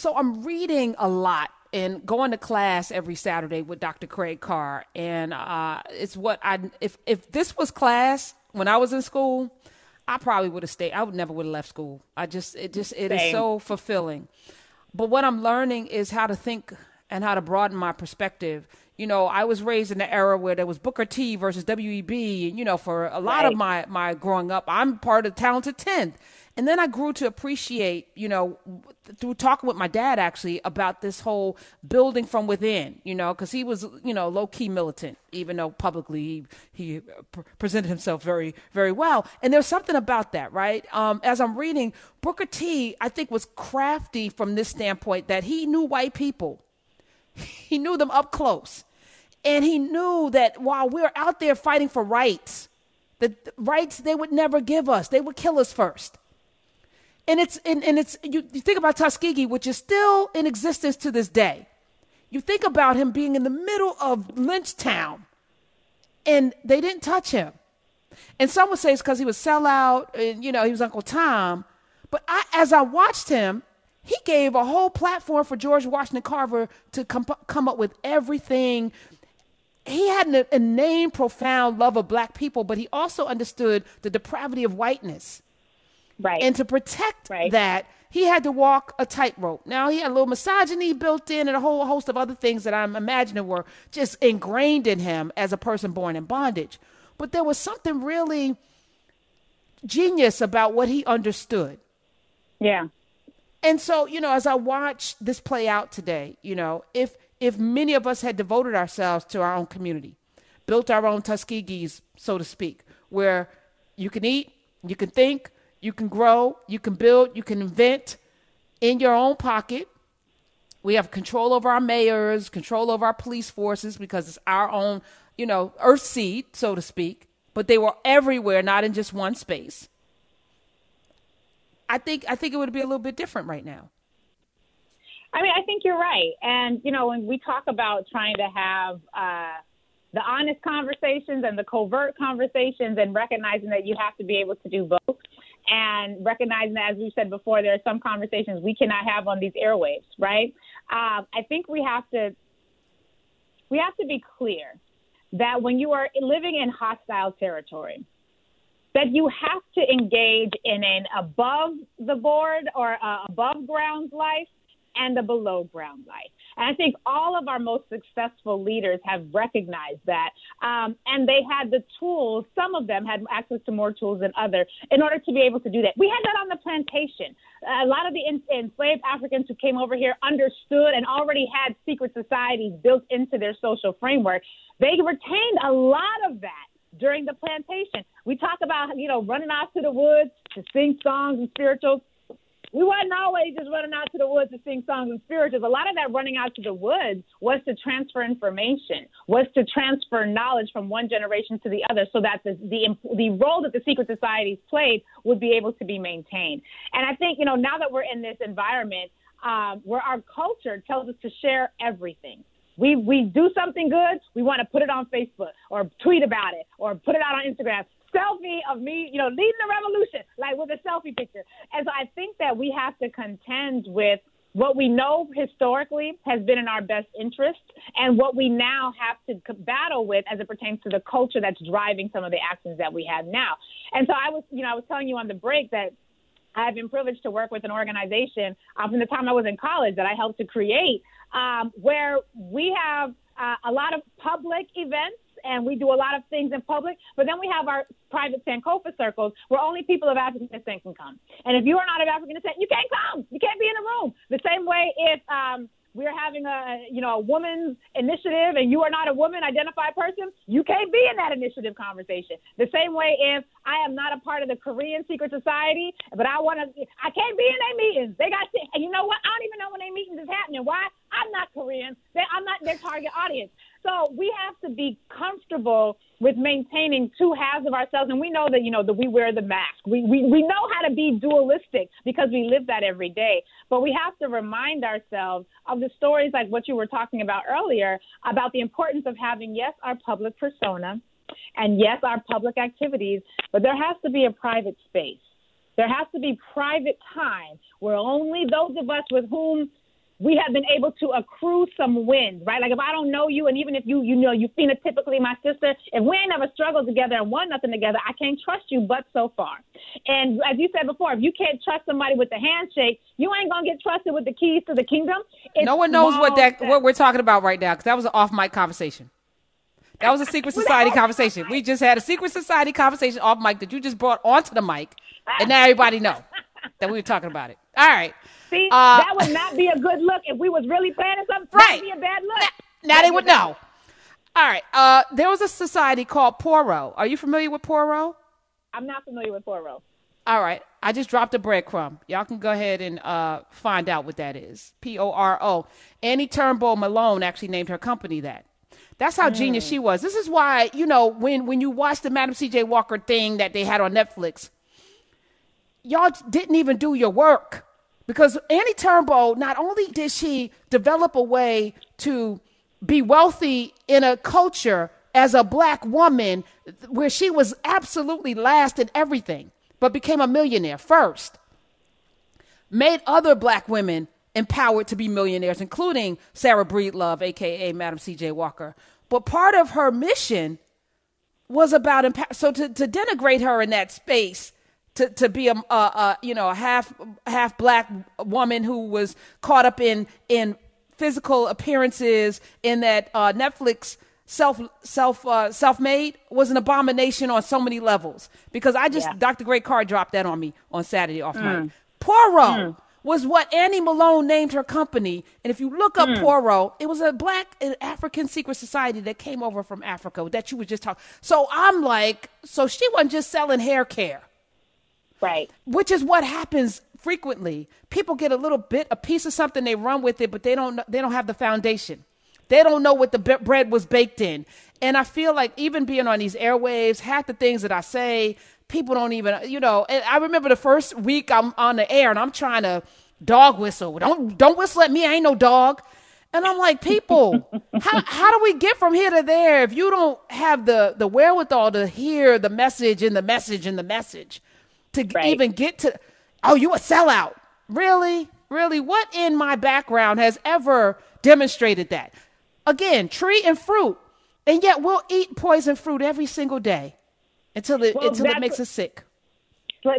So I'm reading a lot and going to class every Saturday with Dr. Craig Carr, and uh, it's what I if if this was class when I was in school, I probably would have stayed. I would never would have left school. I just it just it Same. is so fulfilling. But what I'm learning is how to think and how to broaden my perspective. You know, I was raised in the era where there was Booker T versus WEB, and you know, for a lot right. of my my growing up, I'm part of the talented tenth. And then I grew to appreciate, you know, through talking with my dad actually about this whole building from within, you know, because he was, you know, low key militant, even though publicly he, he presented himself very, very well. And there's something about that, right? Um, as I'm reading, Booker T, I think, was crafty from this standpoint that he knew white people, he knew them up close. And he knew that while we're out there fighting for rights, the rights they would never give us, they would kill us first and it's and, and it's you, you think about Tuskegee, which is still in existence to this day. You think about him being in the middle of Lynchtown, and they didn't touch him. And some would say it's because he was sellout, and you know he was Uncle Tom. But I, as I watched him, he gave a whole platform for George Washington Carver to come, come up with everything. He had an inane, profound love of black people, but he also understood the depravity of whiteness. Right. And to protect right. that, he had to walk a tightrope. Now he had a little misogyny built in and a whole host of other things that I'm imagining were just ingrained in him as a person born in bondage. But there was something really genius about what he understood. Yeah. And so, you know, as I watch this play out today, you know, if if many of us had devoted ourselves to our own community, built our own Tuskegee's, so to speak, where you can eat, you can think, you can grow, you can build, you can invent in your own pocket. We have control over our mayors, control over our police forces because it's our own, you know, earth seed, so to speak. But they were everywhere, not in just one space. I think I think it would be a little bit different right now. I mean, I think you're right. And you know, when we talk about trying to have uh, the honest conversations and the covert conversations, and recognizing that you have to be able to do both, and recognizing that, as we said before, there are some conversations we cannot have on these airwaves, right? Um, I think we have to we have to be clear that when you are living in hostile territory, that you have to engage in an above the board or uh, above ground life and a below ground life. And I think all of our most successful leaders have recognized that. Um, and they had the tools, some of them had access to more tools than others, in order to be able to do that. We had that on the plantation. A lot of the enslaved Africans who came over here understood and already had secret societies built into their social framework. They retained a lot of that during the plantation. We talk about, you know, running off to the woods to sing songs and spirituals we wasn't always just running out to the woods to sing songs and spirituals. A lot of that running out to the woods was to transfer information, was to transfer knowledge from one generation to the other, so that the the, the role that the secret societies played would be able to be maintained. And I think you know now that we're in this environment um, where our culture tells us to share everything. We we do something good, we want to put it on Facebook or tweet about it or put it out on Instagram selfie of me, you know, leading the revolution, like with a selfie picture. And so I think that we have to contend with what we know historically has been in our best interest and what we now have to battle with as it pertains to the culture that's driving some of the actions that we have now. And so I was, you know, I was telling you on the break that I've been privileged to work with an organization uh, from the time I was in college that I helped to create, um, where we have uh, a lot of public events and we do a lot of things in public. But then we have our private Sankofa circles where only people of African descent can come. And if you are not of African descent, you can't come. You can't be in the room. The same way if um, we're having a you know a woman's initiative and you are not a woman identified person, you can't be in that initiative conversation. The same way if I am not a part of the Korean secret society, but I want to, I can't be in their meetings. They got, and you know what? I don't even know when their meetings is happening. Why? I'm not Korean. They, I'm not their target audience. So we have to be comfortable with maintaining two halves of ourselves. And we know that, you know, that we wear the mask. We, we, we know how to be dualistic because we live that every day. But we have to remind ourselves of the stories like what you were talking about earlier about the importance of having, yes, our public persona and yes, our public activities, but there has to be a private space. There has to be private time where only those of us with whom we have been able to accrue some wins, right? Like if I don't know you, and even if you, you know, you phenotypically my sister, if we ain't ever struggled together and won nothing together, I can't trust you but so far. And as you said before, if you can't trust somebody with the handshake, you ain't gonna get trusted with the keys to the kingdom. It's no one knows what that what we're talking about right now because that was an off mic conversation. That was a secret society conversation. We just had a secret society conversation off mic that you just brought onto the mic, and now everybody know that we were talking about it. All right. See, uh, that would not be a good look if we was really planning something. Right. That'd be a bad look. Now, now they would know. All right. Uh, there was a society called Poro. Are you familiar with Poro? I'm not familiar with Poro. All right. I just dropped a breadcrumb. Y'all can go ahead and uh, find out what that is. P O R O. Annie Turnbull Malone actually named her company that. That's how mm. genius she was. This is why, you know, when, when you watch the Madam C.J. Walker thing that they had on Netflix, y'all didn't even do your work. Because Annie Turnbull, not only did she develop a way to be wealthy in a culture as a black woman where she was absolutely last in everything, but became a millionaire first, made other black women empowered to be millionaires, including Sarah Breedlove, aka Madam C.J. Walker. But part of her mission was about empower. So to, to denigrate her in that space to, to be a, a, a, you know a half half black woman who was caught up in in physical appearances in that uh, Netflix self self uh, self made was an abomination on so many levels because I just yeah. Dr. Craig Carr dropped that on me on Saturday off mm. mic. Poro mm. was what Annie Malone named her company, and if you look up mm. Poro, it was a black African secret society that came over from Africa that you were just talking. So I'm like, so she wasn't just selling hair care. Right. Which is what happens frequently. People get a little bit, a piece of something, they run with it, but they don't, they don't have the foundation. They don't know what the bread was baked in. And I feel like even being on these airwaves, half the things that I say, people don't even, you know. And I remember the first week I'm on the air and I'm trying to dog whistle. Don't don't whistle at me. I ain't no dog. And I'm like, people, how how do we get from here to there if you don't have the the wherewithal to hear the message and the message and the message? To right. even get to, oh, you a sellout. Really? Really? What in my background has ever demonstrated that? Again, tree and fruit. And yet we'll eat poison fruit every single day until it, well, until it makes us sick.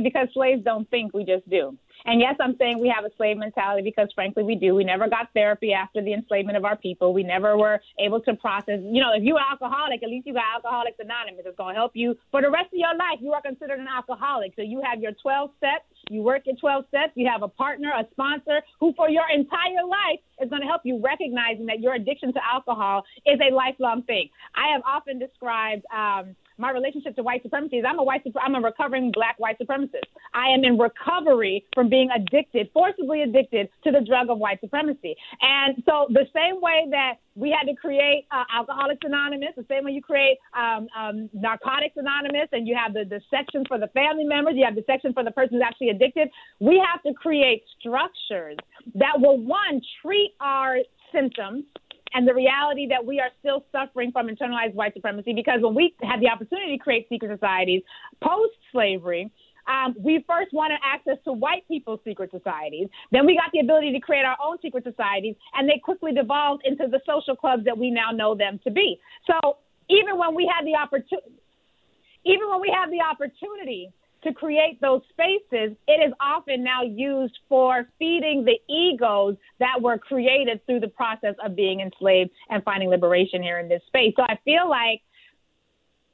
Because slaves don't think, we just do. And yes, I'm saying we have a slave mentality because frankly we do. We never got therapy after the enslavement of our people. We never were able to process, you know, if you're alcoholic, at least you got Alcoholics Anonymous. It's going to help you for the rest of your life. You are considered an alcoholic. So you have your 12 steps. You work your 12 steps. You have a partner, a sponsor who for your entire life is going to help you recognizing that your addiction to alcohol is a lifelong thing. I have often described, um, my relationship to white supremacy is I'm a white I'm a recovering black white supremacist. I am in recovery from being addicted, forcibly addicted to the drug of white supremacy. And so the same way that we had to create uh, Alcoholics Anonymous, the same way you create um, um, Narcotics Anonymous, and you have the, the section for the family members, you have the section for the person who's actually addicted. We have to create structures that will, one, treat our symptoms and the reality that we are still suffering from internalized white supremacy because when we had the opportunity to create secret societies post slavery, um, we first wanted access to white people's secret societies. Then we got the ability to create our own secret societies, and they quickly devolved into the social clubs that we now know them to be. So even when we had the opportunity, even when we have the opportunity to create those spaces, it is often now used for feeding the egos that were created through the process of being enslaved and finding liberation here in this space. So I feel like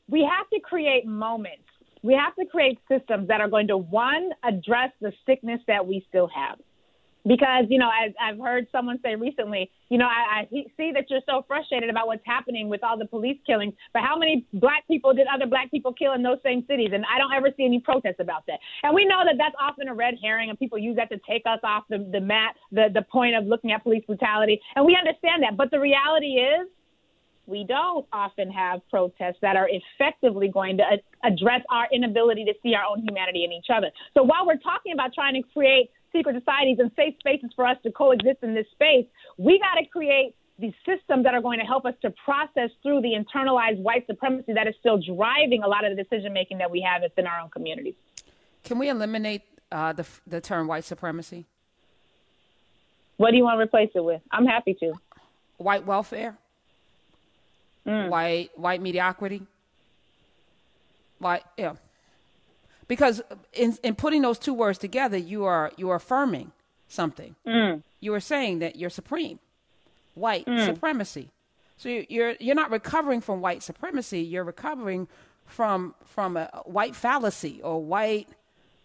we have to create moments. We have to create systems that are going to, one, address the sickness that we still have because you know as I've heard someone say recently, you know I, I see that you're so frustrated about what's happening with all the police killings, but how many black people did other black people kill in those same cities? And I don't ever see any protests about that. And we know that that's often a red herring, and people use that to take us off the the mat, the the point of looking at police brutality, and we understand that. But the reality is. We don't often have protests that are effectively going to address our inability to see our own humanity in each other. So while we're talking about trying to create secret societies and safe spaces for us to coexist in this space, we got to create these systems that are going to help us to process through the internalized white supremacy that is still driving a lot of the decision making that we have within our own communities. Can we eliminate uh, the the term white supremacy? What do you want to replace it with? I'm happy to. White welfare. Mm. White white mediocrity. White yeah. Because in in putting those two words together, you are you are affirming something. Mm. You are saying that you're supreme. White mm. supremacy. So you're you're not recovering from white supremacy. You're recovering from from a white fallacy or white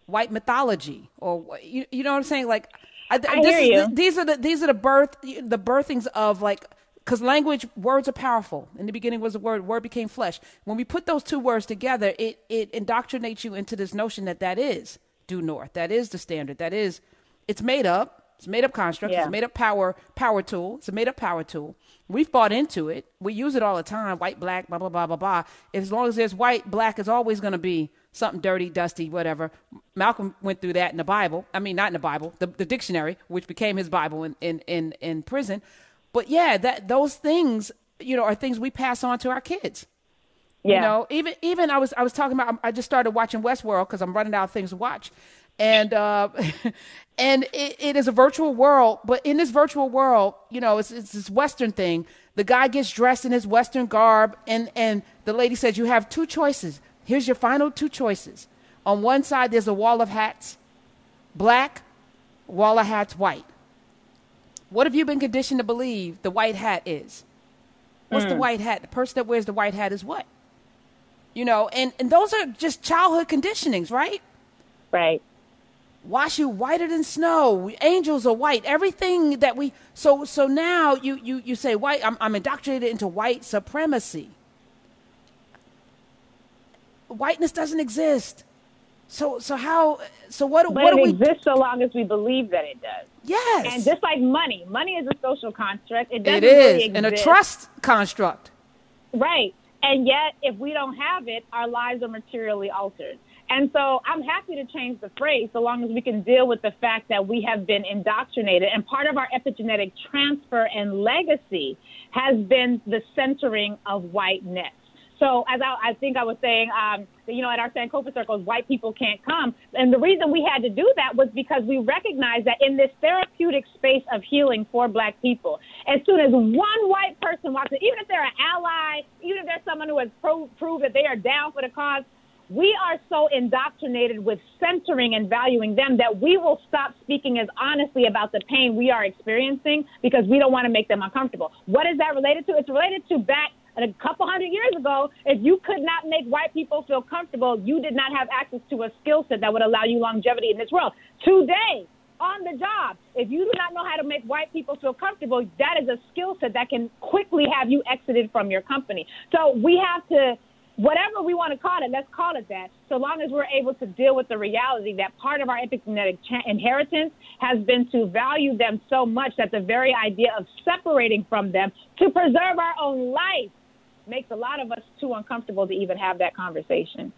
white mythology or you, you know what I'm saying? Like I, I hear is, you. these are the these are the birth the birthings of like because language words are powerful. In the beginning was a word. Word became flesh. When we put those two words together, it it indoctrinates you into this notion that that is due north. That is the standard. That is it's made up. It's made up construct. Yeah. It's made up power power tool. It's a made up power tool. We've bought into it. We use it all the time. White, black, blah blah blah blah blah. As long as there's white, black is always going to be something dirty, dusty, whatever. Malcolm went through that in the Bible. I mean, not in the Bible, the, the dictionary, which became his Bible in, in, in, in prison. But yeah, that those things, you know, are things we pass on to our kids. Yeah. You know, even even I was I was talking about I just started watching Westworld because I'm running out of things to watch, and uh, and it, it is a virtual world. But in this virtual world, you know, it's it's this Western thing. The guy gets dressed in his Western garb, and and the lady says you have two choices. Here's your final two choices. On one side, there's a wall of hats, black, wall of hats, white. What have you been conditioned to believe the white hat is? What's mm. the hmm. white hat? The person that wears the white hat is what? You know, and, and those are just childhood conditionings, right? Right. Wash you whiter than snow. Angels are white. Everything that we so so now you you you say white. I'm I'm indoctrinated into white supremacy. Whiteness doesn't exist. So so how so what but what it do we exists so long as we believe that it does. Yes. And just like money, money is a social construct. It doesn't it is, really and a trust construct. Right. And yet if we don't have it, our lives are materially altered. And so I'm happy to change the phrase so long as we can deal with the fact that we have been indoctrinated. And part of our epigenetic transfer and legacy has been the centering of whiteness. So as I, I think I was saying, um, you know, at our Sankofa circles, white people can't come. And the reason we had to do that was because we recognized that in this therapeutic space of healing for black people, as soon as one white person walks in, even if they're an ally, even if they're someone who has pro- proved that they are down for the cause, we are so indoctrinated with centering and valuing them that we will stop speaking as honestly about the pain we are experiencing because we don't want to make them uncomfortable. What is that related to? It's related to back and a couple hundred years ago, if you could not make white people feel comfortable, you did not have access to a skill set that would allow you longevity in this world. Today, on the job, if you do not know how to make white people feel comfortable, that is a skill set that can quickly have you exited from your company. So we have to whatever we want to call it, let's call it that, so long as we're able to deal with the reality that part of our epigenetic inheritance has been to value them so much that the very idea of separating from them to preserve our own life makes a lot of us too uncomfortable to even have that conversation.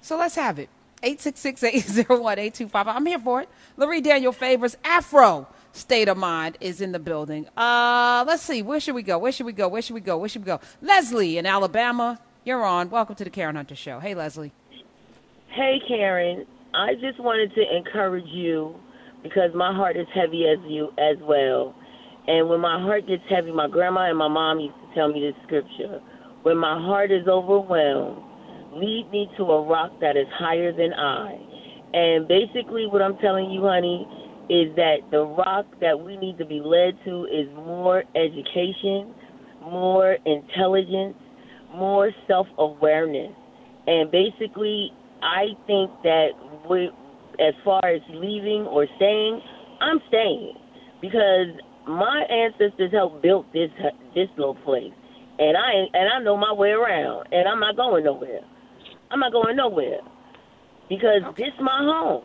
So let's have it. 866-801-8255. I'm here for it. Lurie Daniel Favors Afro State of Mind is in the building. Uh, let's see. Where should we go? Where should we go? Where should we go? Where should we go? Leslie in Alabama, you're on. Welcome to the Karen Hunter Show. Hey, Leslie. Hey, Karen. I just wanted to encourage you because my heart is heavy as you as well. And when my heart gets heavy, my grandma and my mom used to tell me this scripture. When my heart is overwhelmed, lead me to a rock that is higher than I. And basically, what I'm telling you, honey, is that the rock that we need to be led to is more education, more intelligence, more self awareness. And basically, I think that we, as far as leaving or staying, I'm staying because my ancestors helped build this this little place, and I and I know my way around, and I'm not going nowhere. I'm not going nowhere because okay. this my home.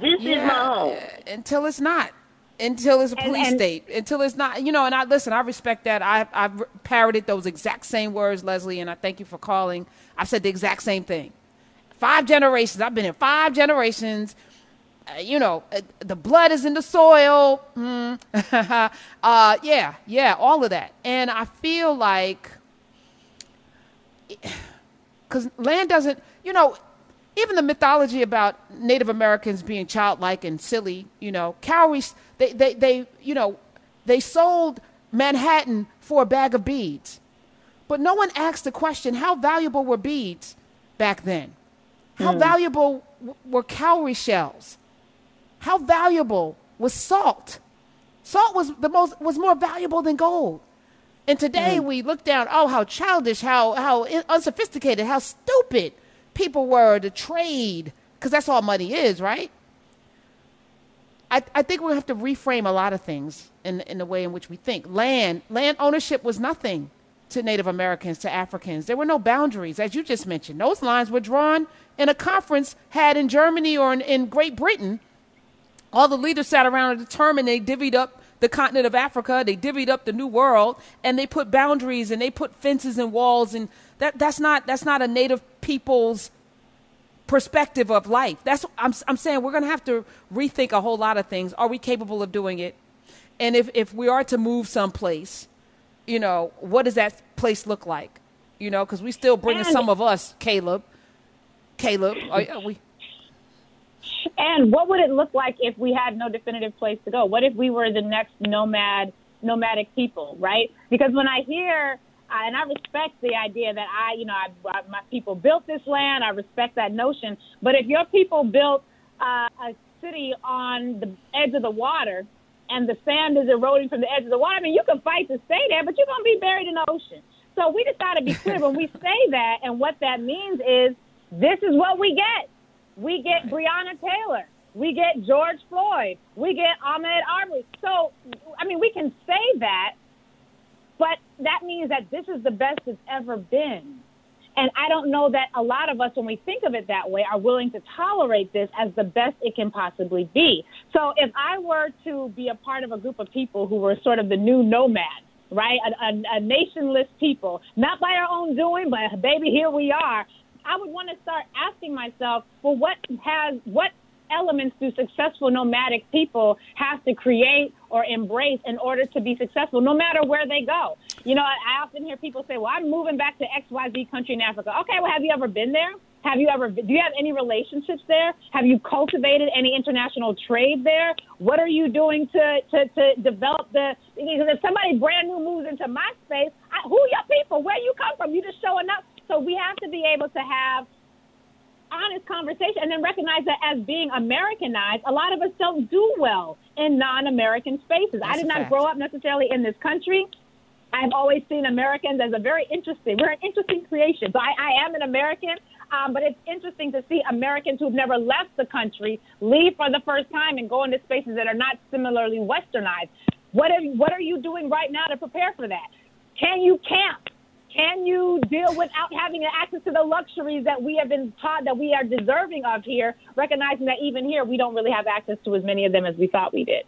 This yeah, is my home until it's not. Until it's a police and, and, state, until it's not, you know. And I listen. I respect that. I I've parroted those exact same words, Leslie, and I thank you for calling. I said the exact same thing. Five generations. I've been in five generations uh, you know, uh, the blood is in the soil. Mm. uh, yeah, yeah, all of that. And I feel like, because land doesn't, you know, even the mythology about Native Americans being childlike and silly, you know, cowries, they, they, they, you know, they sold Manhattan for a bag of beads. But no one asked the question how valuable were beads back then? How mm. valuable w- were cowrie shells? How valuable was salt? Salt was the most was more valuable than gold. And today mm. we look down, oh, how childish, how how unsophisticated, how stupid people were to trade, because that's all money is, right? I, I think we have to reframe a lot of things in in the way in which we think. Land land ownership was nothing to Native Americans, to Africans. There were no boundaries, as you just mentioned. Those lines were drawn in a conference had in Germany or in, in Great Britain. All the leaders sat around and determined they divvied up the continent of Africa, they divvied up the new world, and they put boundaries and they put fences and walls and that, that's not that's not a native people's perspective of life. That's I'm I'm saying we're going to have to rethink a whole lot of things. Are we capable of doing it? And if if we are to move someplace, you know, what does that place look like? You know, because we still bringing some of us, Caleb. Caleb, are, are we? And what would it look like if we had no definitive place to go? What if we were the next nomad nomadic people, right? Because when I hear and I respect the idea that I, you know, I, my people built this land. I respect that notion. But if your people built uh, a city on the edge of the water and the sand is eroding from the edge of the water, I mean, you can fight to stay there, but you're going to be buried in the ocean. So we just got to be clear when we say that, and what that means is this is what we get. We get Breonna Taylor. We get George Floyd. We get Ahmaud Arbery. So, I mean, we can say that, but that means that this is the best it's ever been. And I don't know that a lot of us, when we think of it that way, are willing to tolerate this as the best it can possibly be. So if I were to be a part of a group of people who were sort of the new nomads, right, a, a, a nationless people, not by our own doing, but baby, here we are. I would want to start asking myself, well, what has what elements do successful nomadic people have to create or embrace in order to be successful, no matter where they go? You know, I, often hear people say, well, I'm moving back to XYZ country in Africa. Okay, well, have you ever been there? Have you ever, do you have any relationships there? Have you cultivated any international trade there? What are you doing to, to, to develop the, because if somebody brand new moves into my space, I, who are your people? Where you come from? You just showing up. So we have to be able to have honest conversation and then recognize that as being Americanized, a lot of us don't do well in non American spaces. That's I did not fact. grow up necessarily in this country. I've always seen Americans as a very interesting, we're an interesting creation. So I, I am an American, um, but it's interesting to see Americans who've never left the country leave for the first time and go into spaces that are not similarly westernized. What are, what are you doing right now to prepare for that? Can you camp? Can you deal without having access to the luxuries that we have been taught that we are deserving of here, recognizing that even here we don't really have access to as many of them as we thought we did?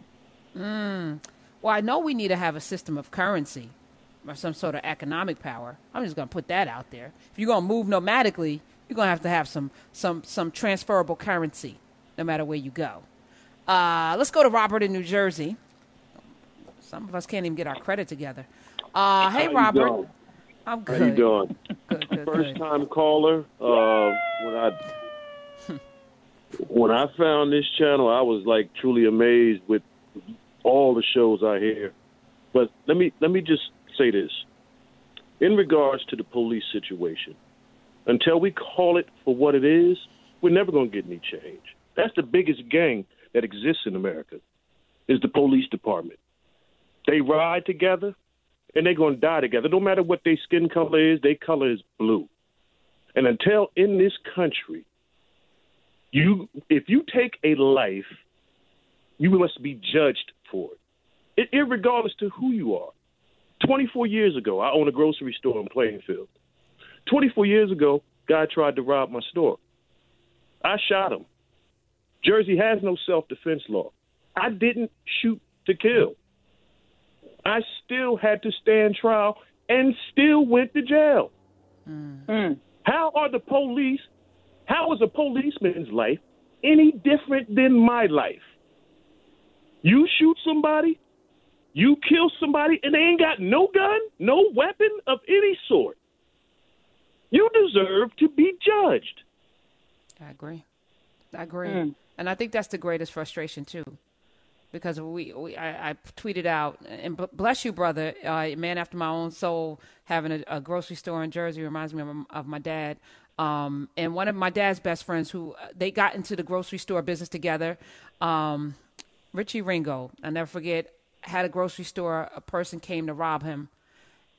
Mm. Well, I know we need to have a system of currency or some sort of economic power. I'm just going to put that out there. If you're going to move nomadically, you're going to have to have some some some transferable currency, no matter where you go. Uh, let's go to Robert in New Jersey. Some of us can't even get our credit together. Uh, hey, Robert. I'm good. How you doing? good, good, First good. time caller. Uh, when I when I found this channel, I was like truly amazed with all the shows I hear. But let me let me just say this. In regards to the police situation, until we call it for what it is, we're never going to get any change. That's the biggest gang that exists in America, is the police department. They ride together and they're going to die together. No matter what their skin color is, their color is blue. And until in this country, you if you take a life, you must be judged for it, it regardless to who you are. 24 years ago, I own a grocery store in Plainfield. 24 years ago, guy tried to rob my store. I shot him. Jersey has no self defense law. I didn't shoot to kill. I still had to stand trial and still went to jail. Mm. How are the police? How is a policeman's life any different than my life? You shoot somebody, you kill somebody, and they ain't got no gun, no weapon of any sort. You deserve to be judged. I agree. I agree. Mm. And I think that's the greatest frustration too. Because we, we I, I tweeted out, and bless you, brother, uh, man after my own soul, having a, a, grocery store in Jersey reminds me of, of my dad. Um, and one of my dad's best friends, who uh, they got into the grocery store business together, um, Richie Ringo. I never forget, had a grocery store. A person came to rob him,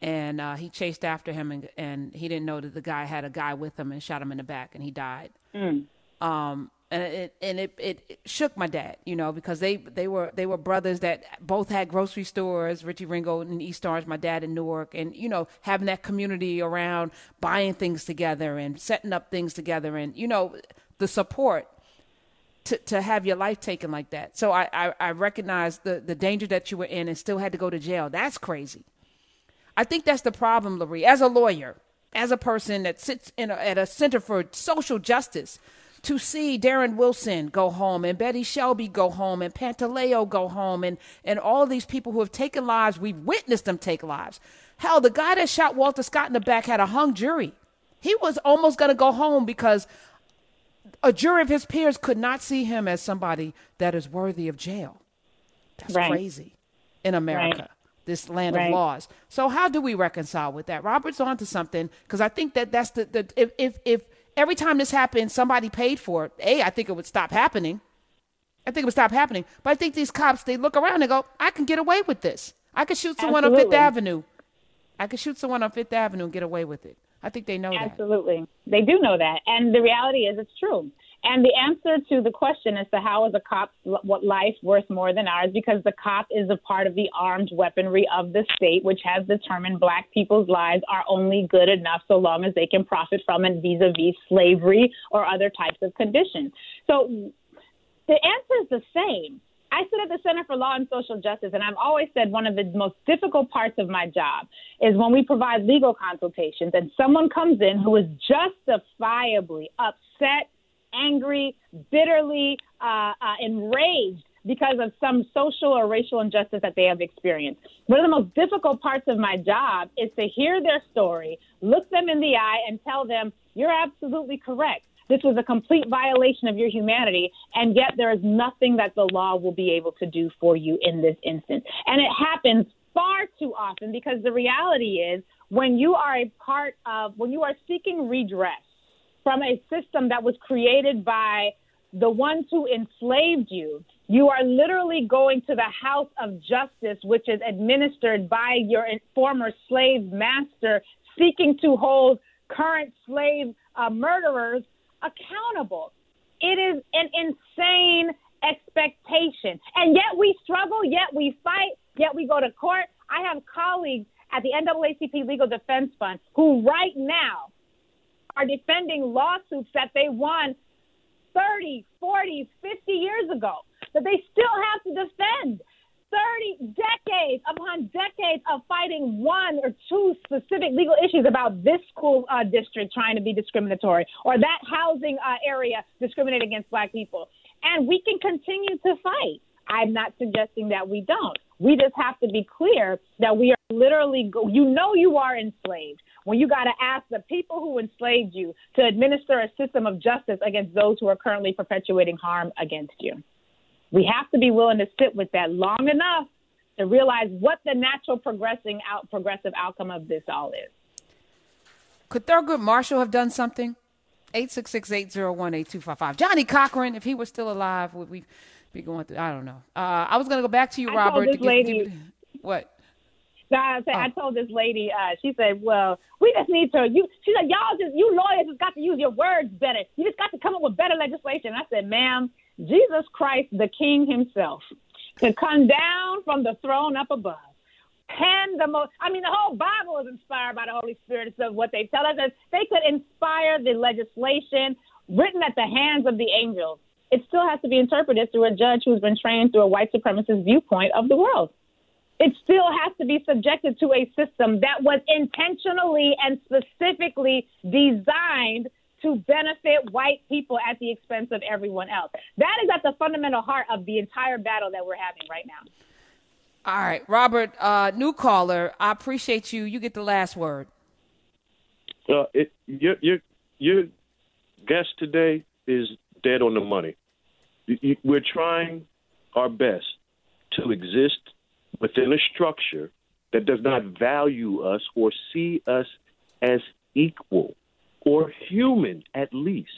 and uh, he chased after him, and, and he didn't know that the guy had a guy with him and shot him in the back, and he died. Mm. Um, and it and it, it, shook my dad, you know, because they they were they were brothers that both had grocery stores. Richie Ringo in East Orange, my dad in Newark, and you know having that community around, buying things together and setting up things together, and you know the support to to have your life taken like that. So I I, I recognize the the danger that you were in and still had to go to jail. That's crazy. I think that's the problem, Lurie. As a lawyer, as a person that sits in a, at a center for social justice to see Darren Wilson go home and Betty Shelby go home and Pantaleo go home and, and all these people who have taken lives, we've witnessed them take lives. Hell, the guy that shot Walter Scott in the back had a hung jury. He was almost going to go home because a jury of his peers could not see him as somebody that is worthy of jail. That's right. crazy in America. Right this land right. of laws. So how do we reconcile with that? Robert's onto something because I think that that's the, the if, if if every time this happened, somebody paid for it. A, I think it would stop happening. I think it would stop happening. But I think these cops, they look around and go, I can get away with this. I could shoot someone Absolutely. on Fifth Avenue. I could shoot someone on Fifth Avenue and get away with it. I think they know Absolutely. that. Absolutely. They do know that. And the reality is it's true. And the answer to the question as to how is a cop's life worth more than ours, because the cop is a part of the armed weaponry of the state, which has determined black people's lives are only good enough so long as they can profit from it vis-a-vis slavery or other types of conditions. So the answer is the same. I sit at the Center for Law and Social Justice, and I've always said one of the most difficult parts of my job is when we provide legal consultations and someone comes in who is justifiably upset angry, bitterly uh, uh, enraged because of some social or racial injustice that they have experienced. One of the most difficult parts of my job is to hear their story, look them in the eye, and tell them, You're absolutely correct. This was a complete violation of your humanity, and yet there is nothing that the law will be able to do for you in this instance. And it happens far too often because the reality is when you are a part of, when you are seeking redress, from a system that was created by the ones who enslaved you. You are literally going to the house of justice, which is administered by your former slave master, seeking to hold current slave uh, murderers accountable. It is an insane expectation. And yet we struggle, yet we fight, yet we go to court. I have colleagues at the NAACP Legal Defense Fund who right now are defending lawsuits that they won 30, 40, 50 years ago that they still have to defend. 30 decades upon decades of fighting one or two specific legal issues about this school uh, district trying to be discriminatory or that housing uh, area discriminating against black people. And we can continue to fight. I'm not suggesting that we don't. We just have to be clear that we are literally, go- you know, you are enslaved when you got to ask the people who enslaved you to administer a system of justice against those who are currently perpetuating harm against you. We have to be willing to sit with that long enough to realize what the natural progressing out progressive outcome of this all is. Could Thurgood Marshall have done something? 866-801-8255. Johnnie Cochran, if he was still alive, would we be going through? I don't know. Uh, I was going to go back to you, I Robert. This lady, give, what? I, said, oh. I told this lady, uh, she said, "Well, we just need to." You, she said, "Y'all just, you lawyers just got to use your words better. You just got to come up with better legislation." I said, "Ma'am, Jesus Christ, the King Himself, to come down from the throne up above." pen the most. I mean, the whole Bible is inspired by the Holy Spirit. So what they tell us is they could inspire the legislation written at the hands of the angels. It still has to be interpreted through a judge who's been trained through a white supremacist viewpoint of the world it still has to be subjected to a system that was intentionally and specifically designed to benefit white people at the expense of everyone else. That is at the fundamental heart of the entire battle that we're having right now. All right, Robert, uh, new caller. I appreciate you. You get the last word. Uh, it, your, your, your guest today is dead on the money. We're trying our best to exist within a structure that does not value us or see us as equal or human at least.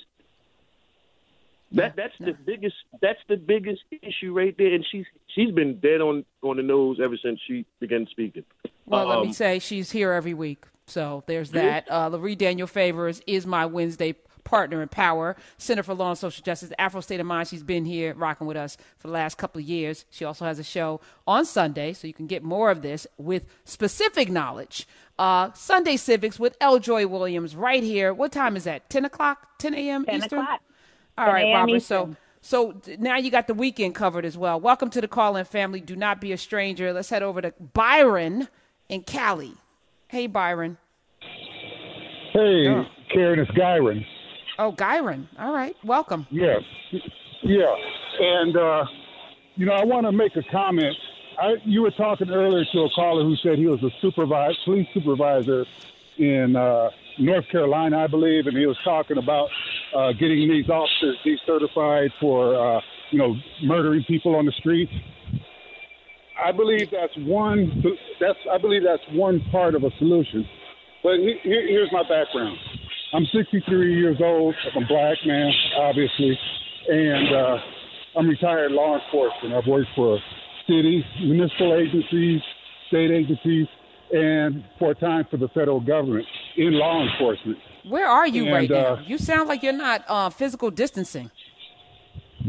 That that's the biggest that's the biggest issue right there, and she's she's been dead on on the nose ever since she began speaking. Well, um, let me um, say she's here every week, so there's that. Uh, Lurie Daniel Favors is my Wednesday partner in power, Center for Law and Social Justice, Afro State of Mind. She's been here rocking with us for the last couple of years. She also has a show on Sunday, so you can get more of this with specific knowledge. Uh, Sunday Civics with L. Joy Williams right here. What time is that? 10 o'clock? 10 a.m. 10 Eastern? O'clock. All right, Robert. So. So now you got the weekend covered as well. Welcome to the Call In family. Do not be a stranger. Let's head over to Byron in Cali. Hey, Byron. Hey, oh. Karen, it's Gyron. Oh, Gyron. All right. Welcome. Yes. Yeah. And, uh, you know, I want to make a comment. I, you were talking earlier to a caller who said he was a supervisor, police supervisor in uh, North Carolina, I believe, and he was talking about uh, getting these officers decertified for, uh, you know, murdering people on the streets. I believe that's one. That's I believe that's one part of a solution. But he, here's my background. I'm 63 years old. I'm a black man, obviously, and uh, I'm retired law enforcement. I've worked for city, municipal agencies, state agencies, and for a time for the federal government in law enforcement. Where are you and, right uh, now? You sound like you're not uh, physical distancing.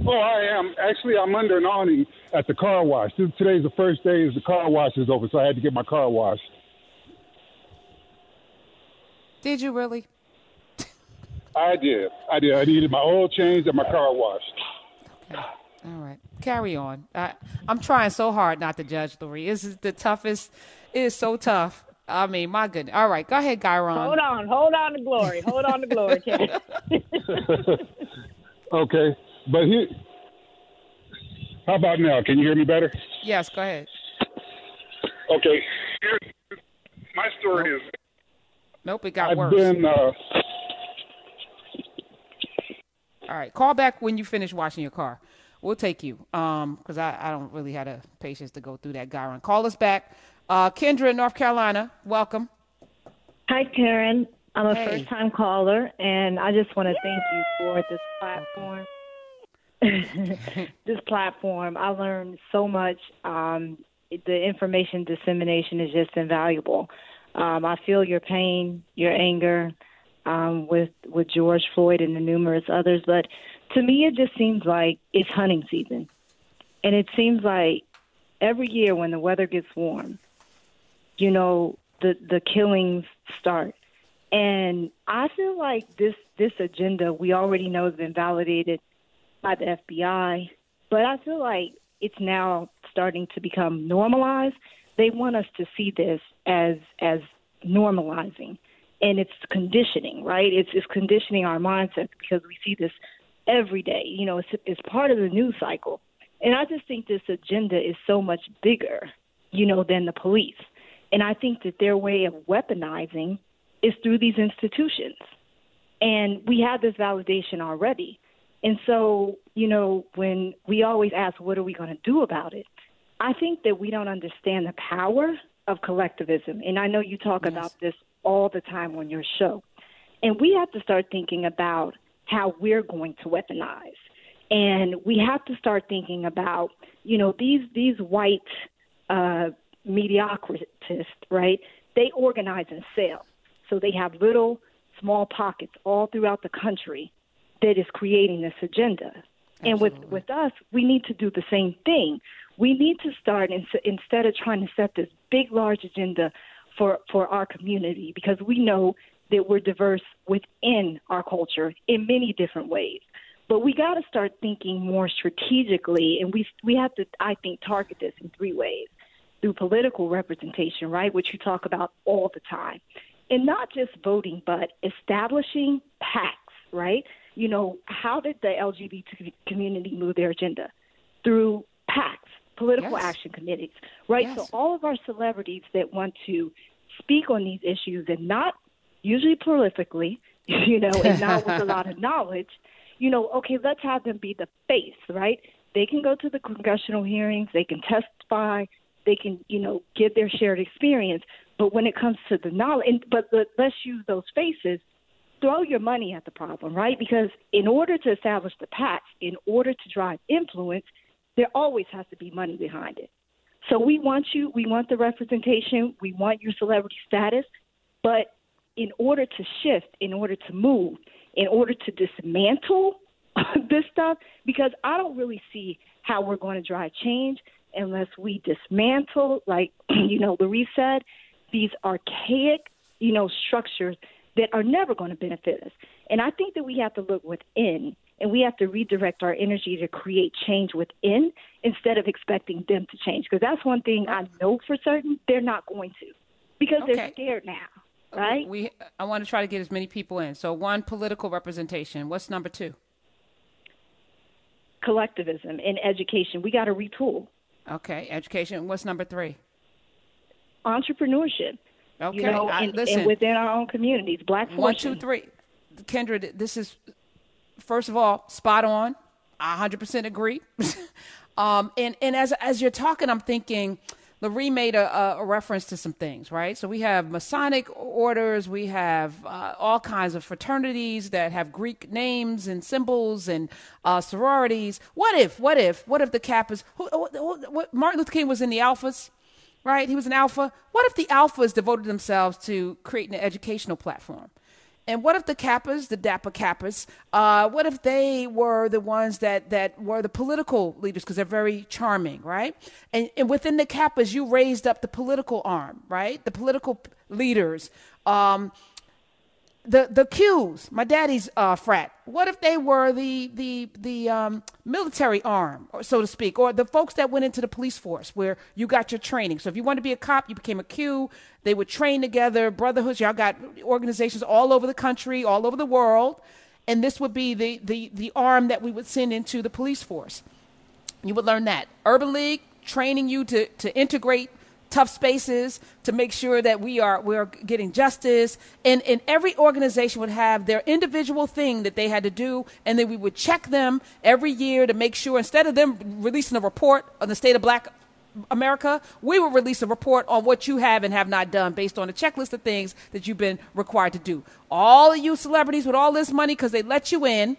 Oh, I am. Actually, I'm under an awning at the car wash. Today's the first day as the car wash is open, so I had to get my car washed. Did you really? I did. I did. I needed my oil changed and my car washed. Okay. All right. Carry on. I, I'm trying so hard not to judge Lurie. This is the toughest. It is so tough. I mean, my goodness. All right. Go ahead, Gyron. Hold on. Hold on to glory. Hold on to glory, okay. But here, how about now? Can you hear me better? Yes, go ahead. Okay. Here, my story nope. is. Nope, it got I've worse. Been, uh, all right, call back when you finish washing your car. We'll take you um because I, I don't really have the patience to go through that Gyron. Call us back. Uh, Kendra in North Carolina, welcome. Hi, Karen. I'm a hey. first time caller, and I just want to thank you for this platform. this platform, I learned so much. Um, the information dissemination is just invaluable. Um, I feel your pain, your anger, um, with with George Floyd and the numerous others. But to me, it just seems like it's hunting season, and it seems like every year when the weather gets warm, you know, the the killings start. And I feel like this this agenda we already know has been validated by the FBI, but I feel like it's now starting to become normalized. They want us to see this as as normalizing and it's conditioning, right? It's it's conditioning our mindset because we see this every day. You know, it's it's part of the news cycle, and I just think this agenda is so much bigger, you know, than the police. And I think that their way of weaponizing is through these institutions, and we have this validation already. And so, you know, when we always ask, what are we going to do about it? I think that we don't understand the power of collectivism. And I know you talk yes. about this all the time on your show. And we have to start thinking about how we're going to weaponize. And we have to start thinking about, you know, these these white uh, mediocritists, right? They organize and sell. So they have little small pockets all throughout the country that is creating this agenda. Absolutely. And with with us, we need to do the same thing. We need to start in, instead of trying to set this big, large agenda for for our community because we know that we're diverse within our culture in many different ways. But we got to start thinking more strategically, and we we have to, I think, target this in three ways: through political representation, right, which you talk about all the time, and not just voting, but establishing PACs, right? You know, how did the LGBT community move their agenda through PACs, political yes. action committees, right? Yes. So all of our celebrities that want to speak on these issues and not usually prolifically, you know, and not with a lot of knowledge, you know, okay, let's have them be the face, right? They can go to the congressional hearings, they can testify, they can, you know, give their shared experience. But when it comes to the knowledge, and, but the, let's use those faces. Throw your money at the problem, right? Because in order to establish the PACs, in order to drive influence, there always has to be money behind it. So we want you, we want the representation, we want your celebrity status, but in order to shift, in order to move, in order to dismantle this stuff, because I don't really see how we're going to drive change unless we dismantle, like you know, Larice said, these archaic, you know, structures that are never going to benefit us. And I think that we have to look within and we have to redirect our energy to create change within instead of expecting them to change. Because that's one thing I know for certain they're not going to because okay. they're scared now. Right? We I want to try to get as many people in. So one political representation. What's number 2? Collectivism in education. We got to retool. Okay, education. What's number 3? Entrepreneurship. Okay, you know, I, and, listen. and within our own communities, Black fortune. One, two, three. Kendra, this is first of all, spot on. I 100% agree. um, and and as as you're talking, I'm thinking, Larry made a, a, reference to some things, right? So we have Masonic orders, we have uh, all kinds of fraternities that have Greek names and symbols and uh, sororities. What if? What if? What if the Kappas? Who, who, who, Martin Luther King was in the Alphas, right? He was an Alpha. What if the Alphas devoted themselves to creating an educational platform? And what if the Kappas, the Dapper Kappas, uh, what if they were the ones that, that were the political leaders because they're very charming, right? And, and within the Kappas, you raised up the political arm, right? The political leaders. Um, the the Qs, my daddy's uh, frat. What if they were the the the um, military arm, so to speak, or the folks that went into the police force where you got your training? So if you wanted to be a cop, you became a Q. They would train together, brotherhoods. Y'all got organizations all over the country, all over the world, and this would be the the the arm that we would send into the police force. You would learn that Urban League training you to to integrate tough spaces to make sure that we are we're getting justice and, and every organization would have their individual thing that they had to do and then we would check them every year to make sure instead of them releasing a report on the state of black America, we will release a report on what you have and have not done based on a checklist of things that you've been required to do. All of you celebrities with all this money because they let you in,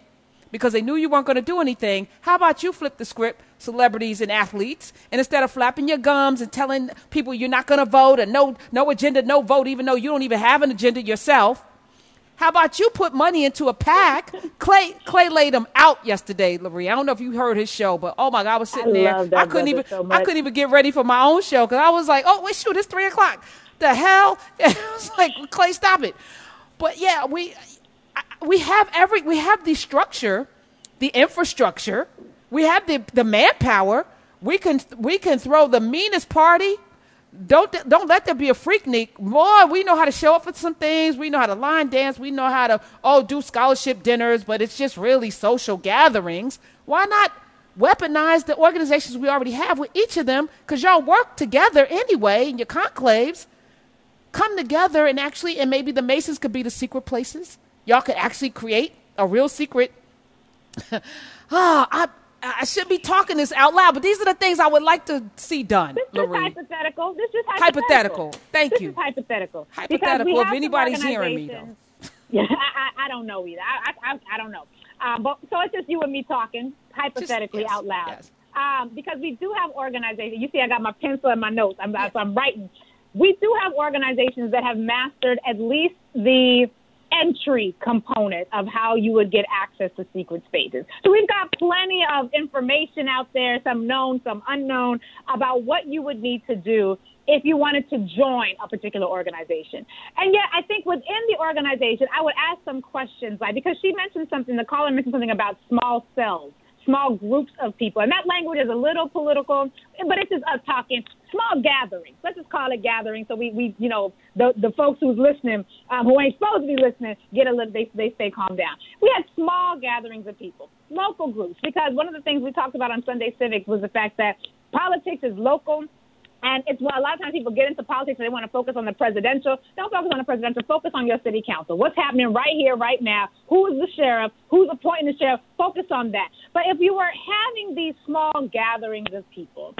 because they knew you weren't going to do anything. How about you flip the script, celebrities and athletes, and instead of flapping your gums and telling people you're not going to vote and no, no agenda, no vote, even though you don't even have an agenda yourself, how about you put money into a PAC? Clay Clay laid them out yesterday, Lurie. I don't know if you heard his show, but oh my God, I was sitting I there. I couldn't even so I couldn't even get ready for my own show because I was like, oh wait, shoot, it's three o'clock. The hell? I was like, Clay, stop it. But yeah, we we have every we have the structure, the infrastructure, we have the the manpower. We can we can throw the meanest party. Don't don't let there be a freaknik. Boy, we know how to show up for some things. We know how to line dance. We know how to oh do scholarship dinners, but it's just really social gatherings. Why not weaponize the organizations we already have with each of them? Because y'all work together anyway in your conclaves. Come together and actually, and maybe the Masons could be the secret places y'all could actually create a real secret. ah, I I should be talking this out loud, but these are the things I would like to see done. This is hypothetical. This is hypothetical. hypothetical. Thank this you. Is hypothetical. Hypothetical. If anybody's hearing me, though. Yeah, I, I, don't know either. I, I, I don't know. Um, but so it's just you and me talking hypothetically just, yes, out loud. Yes. Um, because we do have organizations. You see, I got my pencil and my notes. I'm, so I'm writing. We do have organizations that have mastered at least the entry component of how you would get access to secret spaces. So we've got plenty of information out there, some known, some unknown, about what you would need to do if you wanted to join a particular organization. And yet, I think within the organization, I would ask some questions, like because she mentioned something, the caller mentioned something about small cells small groups of people. And that language is a little political, but it's just us talking small gatherings. Let's just call it gatherings. So we, we you know, the, the folks who's listening, um, who ain't supposed to be listening, get a little, they, they stay calm down. We had small gatherings of people, local groups, because one of the things we talked about on Sunday Civics was the fact that politics is local And it's well, a lot of times people get into politics and they want to focus on the presidential. Don't focus on the presidential. Focus on your city council. What's happening right here, right now? Who is the sheriff? Who's appointing the sheriff? Focus on that. But if you were having these small gatherings of people,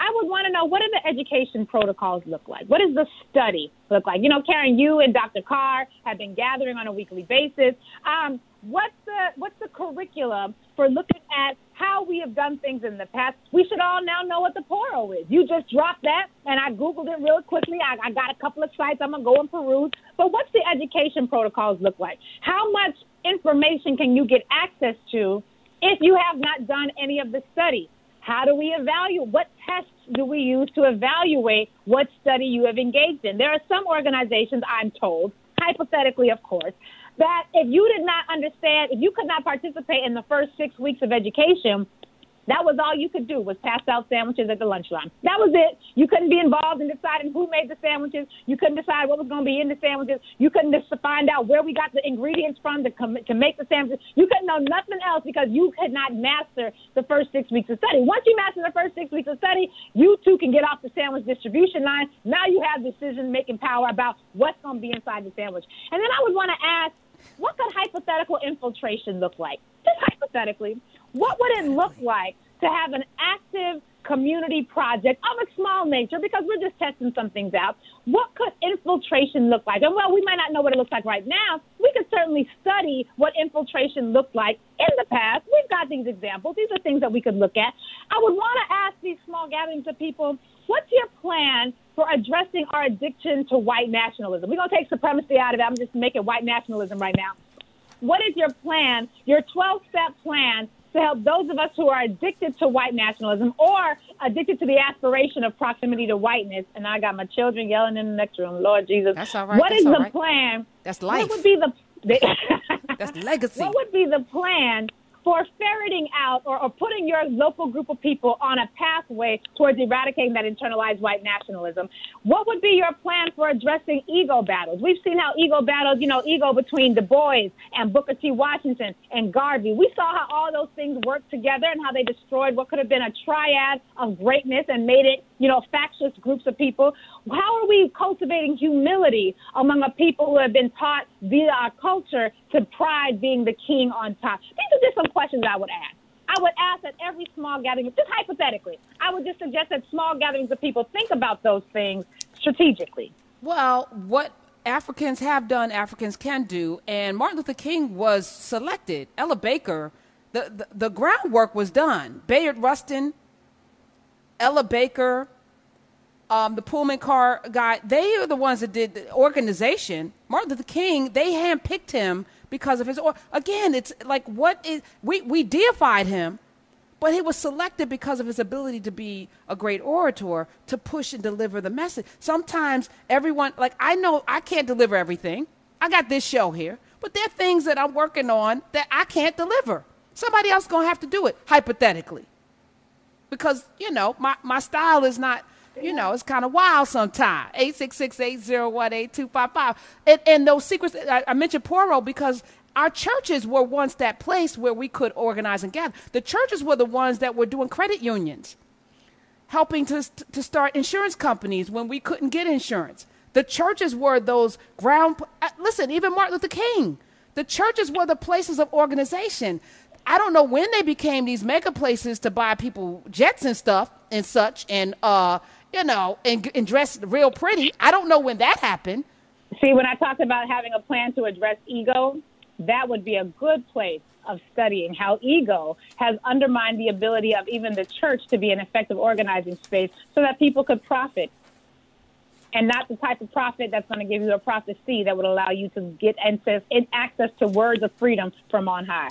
I would want to know what do the education protocols look like? What does the study look like? You know, Karen, you and Dr. Carr have been gathering on a weekly basis. Um, what's the what's the curriculum for looking at how we have done things in the past? We should all now know what the PORO is. You just dropped that, and I googled it real quickly. I, I got a couple of sites. I'm gonna go and peruse. But what's the education protocols look like? How much information can you get access to if you have not done any of the study? How do we evaluate? What tests do we use to evaluate what study you have engaged in? There are some organizations, I'm told, hypothetically, of course, that if you did not understand, if you could not participate in the first six weeks of education, that was all you could do was pass out sandwiches at the lunch line. That was it. You couldn't be involved in deciding who made the sandwiches. You couldn't decide what was going to be in the sandwiches. You couldn't just find out where we got the ingredients from to com- to make the sandwiches. You couldn't know nothing else because you could not master the first six weeks of study. Once you master the first six weeks of study, you too can get off the sandwich distribution line. Now you have decision making power about what's going to be inside the sandwich. And then I would want to ask, what could hypothetical infiltration look like? Just hypothetically, what would it look like to have an active community project of a small nature because we're just testing some things out. What could infiltration look like? And well, we might not know what it looks like right now. We could certainly study what infiltration looked like in the past. We've got these examples. These are things that we could look at. I would want to ask these small gatherings of people, what's your plan for addressing our addiction to white nationalism? We're going to take supremacy out of it. I'm just making white nationalism right now. What is your plan, your 12 step plan to help those of us who are addicted to white nationalism or addicted to the aspiration of proximity to whiteness. And I got my children yelling in the next room, Lord Jesus. That's all right. What That's is the right. plan? That's life. What would be the, the That's legacy. What would be the plan for ferreting out or, or putting your local group of people on a pathway towards eradicating that internalized white nationalism? What would be your plan for addressing ego battles? We've seen how ego battles, you know, ego between Du Bois and Booker T. Washington and Garvey. We saw how all those things worked together and how they destroyed what could have been a triad of greatness and made it, you know, factious groups of people. How are we cultivating humility among a people who have been taught via our culture to pride being the king on top? These are just some questions I would ask. I would ask that every small gathering, just hypothetically, I would just suggest that small gatherings of people think about those things strategically. Well, what Africans have done, Africans can do, and Martin Luther King was selected. Ella Baker, the, the, the groundwork was done. Bayard Rustin, Ella Baker, um, the Pullman car guy, they are the ones that did the organization. Martin Luther King, they handpicked him because of his. Or, again, it's like what is we we deified him, but he was selected because of his ability to be a great orator to push and deliver the message. Sometimes everyone, like I know, I can't deliver everything. I got this show here, but there are things that I'm working on that I can't deliver. Somebody else gonna have to do it, hypothetically, because you know my my style is not you know, it's kind of wild sometimes. 866-801-8255. And, and those secrets, I, I mentioned Poro because our churches were once that place where we could organize and gather. The churches were the ones that were doing credit unions, helping to, to start insurance companies when we couldn't get insurance. The churches were those ground, uh, listen, even Martin Luther King. The churches were the places of organization. I don't know when they became these mega places to buy people jets and stuff and such, and uh, you know, and, and dress real pretty. I don't know when that happened. See, when I talked about having a plan to address ego, that would be a good place of studying how ego has undermined the ability of even the church to be an effective organizing space so that people could profit. And not the type of profit that's going to give you a prophecy that would allow you to get access, access to words of freedom from on high.